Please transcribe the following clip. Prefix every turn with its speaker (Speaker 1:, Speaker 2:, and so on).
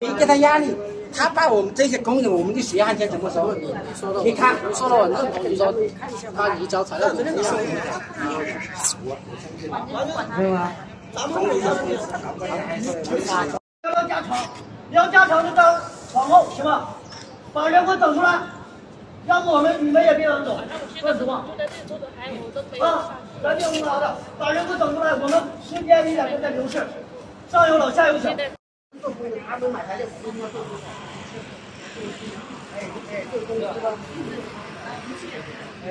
Speaker 1: 你给他压力，他把我们这些工人，我们的血汗钱怎么收？你看，
Speaker 2: 说了很认同，你说他移交材料怎么样？
Speaker 1: 对吗？
Speaker 3: 要加强，要加强就在床后，行吧？把人给我整出来，要不我们你们也别想走，说实话。啊，咱就拿着，把人给我整出来，我们身边一两个在流逝，上有老下有小。他们买材料不用做多少。哎哎，做工是吧？哎。